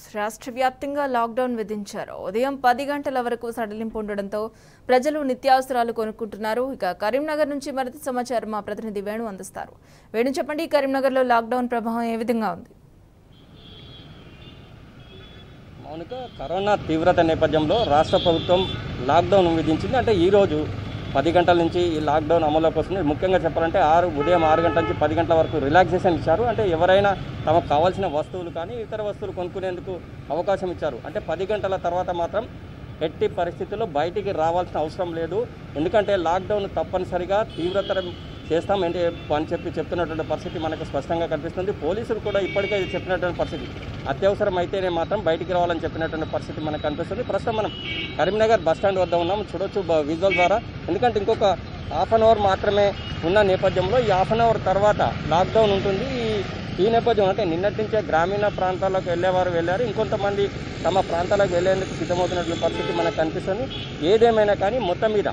రాష్ట్ర వ్యాప్తంగా లాక్డౌన్ విధించారు. ఉదయం పది గంటల వరకు సడలింపు ఉండడంతో ప్రజలు నిత్యావసరాలు కొనుక్కుంటున్నారు. ఇక కరీంనగర్ నుంచి మరింత సమాచారం మా ప్రతినిధి వేణు అందిస్తారు. వేణు చెప్పండి కరీంనగర్లో లాక్డౌన్ ప్రభావం ఏ విధంగా ఉంది? మౌనిక కరోనా తీవ్రత నేపథ్యంలో రాష్ట్ర ప్రభుత్వం లాక్డౌన్ విధించింది. అంటే ఈరోజు పది గంటల నుంచి ఈ లాక్డౌన్ అమలులోకి వస్తుంది. ముఖ్యంగా చెప్పాలంటే ఆరు ఉదయం ఆరు గంటల నుంచి పది గంటల వరకు రిలాక్సేషన్ ఇచ్చారు. అంటే ఎవరైనా తమకు కావాల్సిన వస్తువులు కానీ ఇతర వస్తువులు కొనుక్కునేందుకు అవకాశం ఇచ్చారు. అంటే పది గంటల తర్వాత మాత్రం ఎట్టి పరిస్థితుల్లో బయటికి రావాల్సిన అవసరం లేదు. ఎందుకంటే లాక్డౌన్ తప్పనిసరిగా తీవ్రతరం చేస్తాం. అని చెప్పి చెప్తున్నటువంటి పరిస్థితి మనకు స్పష్టంగా కనిపిస్తుంది. పోలీసులు కూడా ఇప్పటికే చెప్పినటువంటి పరిస్థితి. అత్యవసరం అయితేనే మాత్రం బయటికి రావాలని చెప్పినటువంటి పరిస్థితి మనకు కనిపిస్తుంది. ప్రస్తుతం మనం కరీంనగర్ బస్ స్టాండ్ వద్ద ఉన్నాం. చూడొచ్చు విజువల్ ద్వారా. ఎందుకంటే ఇంకొక హాఫ్ అన్ అవర్ మాత్రమే ఉన్న నేపథ్యంలో ఈ హాఫ్ అన్ అవర్ తర్వాత లాక్డౌన్ ఉంటుంది. ఈ ఈ నేపథ్యం అంటే నిన్నటి నుంచే గ్రామీణ ప్రాంతాలకు వెళ్ళేవారు వెళ్ళారు. ఇంకొంతమంది తమ ప్రాంతాలకు వెళ్ళేందుకు సిద్ధమవుతున్నటువంటి పరిస్థితి మనకు కనిపిస్తుంది. ఏదేమైనా కానీ మొత్తం మీద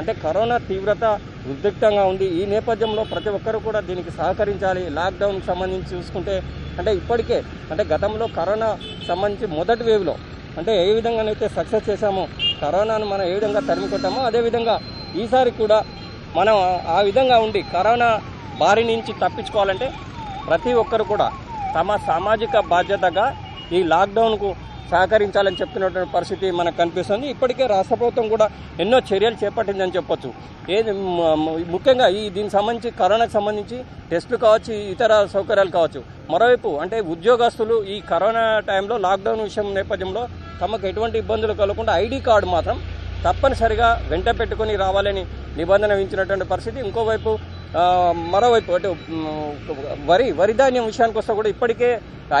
అంటే కరోనా తీవ్రత ఉద్రిక్తంగా ఉంది. ఈ నేపథ్యంలో ప్రతి ఒక్కరూ కూడా దీనికి సహకరించాలి. లాక్డౌన్కి సంబంధించి చూసుకుంటే అంటే ఇప్పటికే అంటే గతంలో కరోనా సంబంధించి మొదటి వేవ్లో అంటే ఏ విధంగానైతే సక్సెస్ చేశామో కరోనాను మనం ఏ విధంగా తరిమి కొట్టామో అదేవిధంగా ఈసారి కూడా మనం ఆ విధంగా ఉండి కరోనా బారి నుంచి తప్పించుకోవాలంటే ప్రతి ఒక్కరు కూడా తమ సామాజిక బాధ్యతగా ఈ లాక్డౌన్కు సహకరించాలని చెప్తున్నటువంటి పరిస్థితి మనకు కనిపిస్తుంది. ఇప్పటికే రాష్ట్ర ప్రభుత్వం కూడా ఎన్నో చర్యలు చేపట్టిందని చెప్పొచ్చు. ఏది ముఖ్యంగా ఈ దీనికి సంబంధించి కరోనాకు సంబంధించి టెస్టులు కావచ్చు ఇతర సౌకర్యాలు కావచ్చు. మరోవైపు అంటే ఉద్యోగస్తులు ఈ కరోనా టైంలో లాక్డౌన్ విషయం నేపథ్యంలో తమకు ఎటువంటి ఇబ్బందులు కలగకుండా ఐడి కార్డు మాత్రం తప్పనిసరిగా వెంట పెట్టుకొని రావాలని నిబంధన విధించినటువంటి పరిస్థితి. ఇంకోవైపు మరోవైపు అంటే వరి వరి ధాన్యం విషయానికి వస్తే కూడా ఇప్పటికే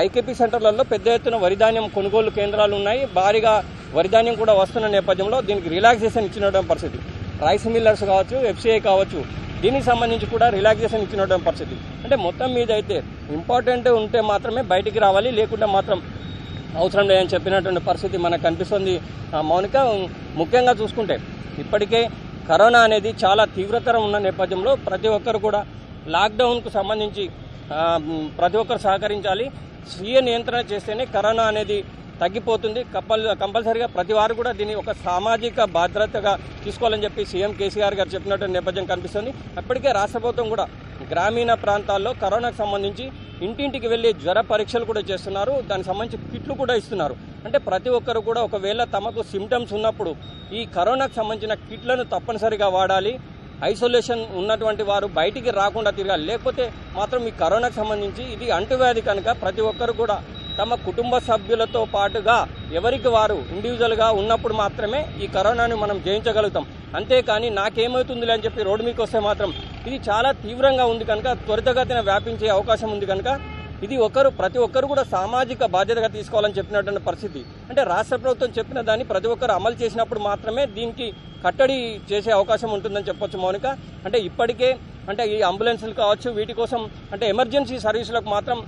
ఐకేపీ సెంటర్లలో పెద్ద ఎత్తున వరి ధాన్యం కొనుగోలు కేంద్రాలు ఉన్నాయి. భారీగా వరి ధాన్యం కూడా వస్తున్న నేపథ్యంలో దీనికి రిలాక్సేషన్ ఇచ్చినటువంటి పరిస్థితి. రైస్ మిల్లర్స్ కావచ్చు ఎఫ్సిఐ కావచ్చు దీనికి సంబంధించి కూడా రిలాక్సేషన్ ఇచ్చినటువంటి పరిస్థితి. అంటే మొత్తం మీద అయితే ఇంపార్టెంట్ ఉంటే మాత్రమే బయటికి రావాలి లేకుంటే మాత్రం అవసరం లేదని చెప్పినటువంటి పరిస్థితి మనకు కనిపిస్తుంది. మౌనిక ముఖ్యంగా చూసుకుంటే ఇప్పటికే కరోనా అనేది చాలా తీవ్రతరం ఉన్న నేపథ్యంలో ప్రతి ఒక్కరు కూడా లాక్డౌన్కు సంబంధించి ప్రతి ఒక్కరు సహకరించాలి. స్వీయ నియంత్రణ చేస్తేనే కరోనా అనేది తగ్గిపోతుంది. కంపల్ కంపల్సరిగా ప్రతి వారు కూడా దీన్ని ఒక సామాజిక భద్రతగా తీసుకోవాలని చెప్పి సీఎం కేసీఆర్ గారు చెప్పినట్టు నేపథ్యం కనిపిస్తుంది. అప్పటికే రాష్ట్ర ప్రభుత్వం కూడా గ్రామీణ ప్రాంతాల్లో కరోనాకు సంబంధించి ఇంటింటికి వెళ్ళి జ్వర పరీక్షలు కూడా చేస్తున్నారు. దానికి సంబంధించి కిట్లు కూడా ఇస్తున్నారు. అంటే ప్రతి ఒక్కరు కూడా ఒకవేళ తమకు సిమ్టమ్స్ ఉన్నప్పుడు ఈ కరోనాకు సంబంధించిన కిట్లను తప్పనిసరిగా వాడాలి. ఐసోలేషన్ ఉన్నటువంటి వారు బయటికి రాకుండా తిరగాలి. లేకపోతే మాత్రం ఈ కరోనాకు సంబంధించి ఇది అంటువ్యాధి కనుక ప్రతి ఒక్కరు కూడా తమ కుటుంబ సభ్యులతో పాటుగా ఎవరికి వారు ఇండివిజువల్గా ఉన్నప్పుడు మాత్రమే ఈ కరోనాను మనం జయించగలుగుతాం. అంతేకాని నాకేమవుతుందిలే అని చెప్పి రోడ్డు మీకు వస్తే మాత్రం ఇది చాలా తీవ్రంగా ఉంది కనుక త్వరితగతిన వ్యాపించే అవకాశం ఉంది కనుక ఇది ఒకరు ప్రతి ఒక్కరు కూడా సామాజిక బాధ్యతగా తీసుకోవాలని చెప్పినటువంటి పరిస్థితి. అంటే రాష్ట్ర ప్రభుత్వం చెప్పిన దాన్ని ప్రతి ఒక్కరు అమలు చేసినప్పుడు మాత్రమే దీనికి కట్టడి చేసే అవకాశం ఉంటుందని చెప్పొచ్చు మౌనిక. అంటే ఇప్పటికే అంటే ఈ అంబులెన్సులు కావచ్చు వీటి కోసం అంటే ఎమర్జెన్సీ సర్వీసులకు మాత్రం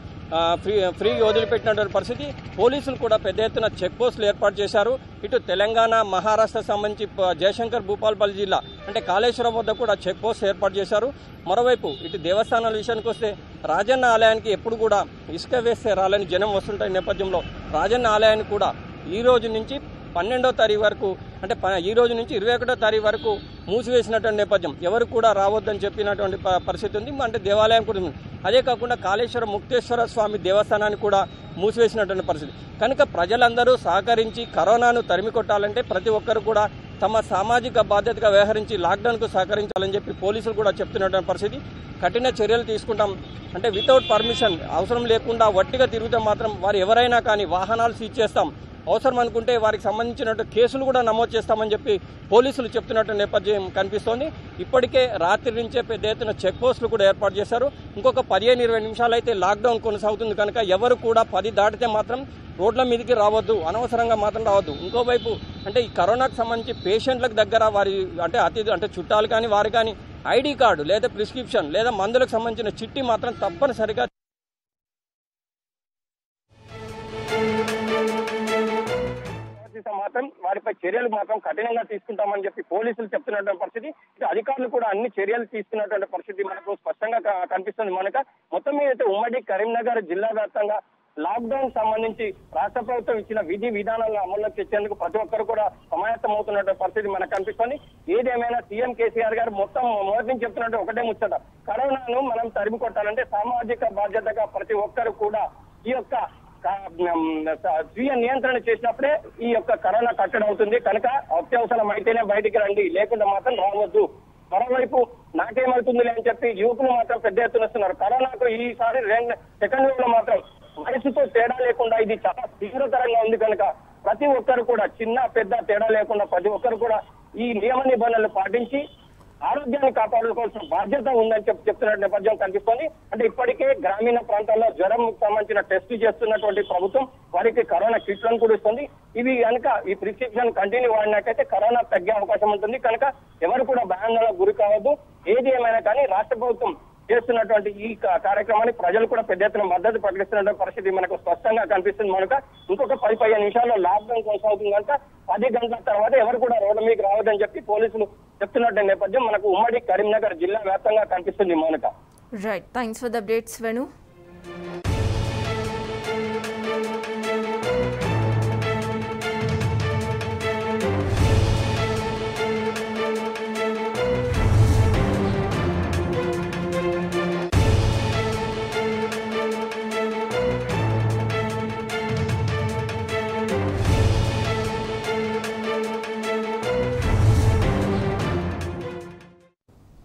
ఫ్రీ ఫ్రీ వదిలిపెట్టినటువంటి పరిస్థితి. పోలీసులు కూడా పెద్ద ఎత్తున చెక్ పోస్టులు ఏర్పాటు చేశారు. ఇటు తెలంగాణ మహారాష్ట్ర సంబంధించి జయశంకర్ భూపాల్పల్లి జిల్లా అంటే కాళేశ్వరం వద్ద కూడా చెక్ పోస్ట్ ఏర్పాటు చేశారు. మరోవైపు ఇటు దేవస్థానాల విషయానికి వస్తే రాజన్న ఆలయానికి ఎప్పుడు కూడా ఇసుక వేస్తే రాలని జనం వస్తుంటాయి నేపథ్యంలో. రాజన్న ఆలయాన్ని కూడా ఈ రోజు నుంచి పన్నెండో తారీఖు వరకు అంటే ఈ రోజు నుంచి ఇరవై ఒకటో తారీఖు వరకు మూసివేసినటువంటి నేపథ్యం. ఎవరు కూడా రావద్దని చెప్పినటువంటి ప- పరిస్థితి ఉంది. అంటే దేవాలయం కూడా ఉంది. అదే కాకుండా కాళేశ్వర ముక్తేశ్వర స్వామి దేవస్థానాన్ని కూడా మూసివేసినటువంటి పరిస్థితి. కనుక ప్రజలందరూ సహకరించి కరోనాను తరిమి కొట్టాలంటే ప్రతి ఒక్కరు కూడా తమ సామాజిక బాధ్యతగా వ్యవహరించి లాక్డౌన్కు సహకరించాలని చెప్పి పోలీసులు కూడా చెప్తున్నటువంటి పరిస్థితి. కఠిన చర్యలు తీసుకుంటాం. అంటే వితౌట్ పర్మిషన్ అవసరం లేకుండా వట్టిగా తిరిగితే మాత్రం వారు ఎవరైనా కానీ వాహనాలు సీజ్ చేస్తాం. అవసరం అనుకుంటే వారికి సంబంధించినట్టు కేసులు కూడా నమోదు చేస్తామని చెప్పి పోలీసులు చెప్తున్నట్టు నేపథ్యం కనిపిస్తోంది. ఇప్పటికే రాత్రి నుంచే పెద్ద ఎత్తున చెక్ పోస్టులు కూడా ఏర్పాటు చేశారు. ఇంకొక పదిహేను ఇరవై నిమిషాలు అయితే లాక్డౌన్ కొనసాగుతుంది కనుక ఎవరు కూడా పది దాటితే మాత్రం రోడ్ల మీదకి రావద్దు అనవసరంగా మాత్రం రావద్దు. ఇంకోవైపు అంటే ఈ కరోనాకు సంబంధించి పేషెంట్లకు దగ్గర వారి అంటే అతిథి అంటే చుట్టాలు కానీ వారు కానీ ఐడి కార్డు లేదా ప్రిస్క్రిప్షన్ లేదా మందులకు సంబంధించిన చిట్టి మాత్రం తప్పనిసరిగా మాత్రం వారిపై చర్యలు మాత్రం కఠినంగా తీసుకుంటామని చెప్పి పోలీసులు చెప్తున్నటువంటి పరిస్థితి. ఇటు అధికారులు కూడా అన్ని చర్యలు తీసుకున్నటువంటి పరిస్థితి మనకు స్పష్టంగా కనిపిస్తుంది. మనక మొత్తం మీద అయితే ఉమ్మడి కరీంనగర్ జిల్లా వ్యాప్తంగా లాక్డౌన్ సంబంధించి రాష్ట్ర ప్రభుత్వం ఇచ్చిన విధి విధానాలను అమల్లోకి తెచ్చేందుకు ప్రతి ఒక్కరు కూడా సమాయత్తం అవుతున్నటువంటి పరిస్థితి మనకు కనిపిస్తుంది. ఏదేమైనా సీఎం కేసీఆర్ గారు మొత్తం మొదటి నుంచి చెప్తున్నట్టు ఒకటే ముచ్చట. కరోనాను మనం తరిమి కొట్టాలంటే సామాజిక బాధ్యతగా ప్రతి ఒక్కరు కూడా ఈ యొక్క స్వీయ నియంత్రణ చేసినప్పుడే ఈ యొక్క కరోనా కట్టడి అవుతుంది. కనుక అత్యవసరం అయితేనే బయటికి రండి. లేకుండా మాత్రం రావద్దు. మరోవైపు నాకేమవుతుందిలే అని చెప్పి యువకులు మాత్రం పెద్ద ఎత్తున వస్తున్నారు. కరోనాకు ఈసారి రెండు సెకండ్ వేవ్లో మాత్రం వయసుతో తేడా లేకుండా ఇది చాలా తీవ్రతరంగా ఉంది కనుక ప్రతి ఒక్కరు కూడా చిన్న పెద్ద తేడా లేకుండా ప్రతి ఒక్కరు కూడా ఈ నియమ నిబంధనలు పాటించి ఆరోగ్యాన్ని కాపాడుకోవాల్సిన బాధ్యత ఉందని చెప్పి చెప్తున్న నేపథ్యం కనిపిస్తోంది. అంటే ఇప్పటికే గ్రామీణ ప్రాంతాల్లో జ్వరం సంబంధించిన టెస్ట్ చేస్తున్నటువంటి ప్రభుత్వం వారికి కరోనా కిట్లను కూడా ఇస్తుంది. ఇవి కనుక ఈ ప్రిస్క్రిప్షన్ కంటిన్యూ వాడినట్టయితే కరోనా తగ్గే అవకాశం ఉంటుంది. కనుక ఎవరు కూడా భయాందోళనకు గురి కావద్దు. ఏది ఏమైనా కానీ రాష్ట్ర ప్రభుత్వం చేస్తున్నటువంటి ఈ కార్యక్రమాన్ని ప్రజలు కూడా పెద్ద ఎత్తున మద్దతు ప్రకటిస్తున్నటువంటి పరిస్థితి మనకు స్పష్టంగా కనిపిస్తుంది. మనక ఇంకొక పది పదిహేను నిమిషాల్లో లాక్డౌన్ కొనసాగుతుంది కనుక పది గంటల తర్వాత ఎవరు కూడా రోడ్డు మీకు రావద్దని చెప్పి పోలీసులు చెప్తున్నట్టు నేపథ్యం మనకు ఉమ్మడి కరీంనగర్ జిల్లా వ్యాప్తంగా కనిపిస్తుంది Mounika. Right thanks for the updates Venu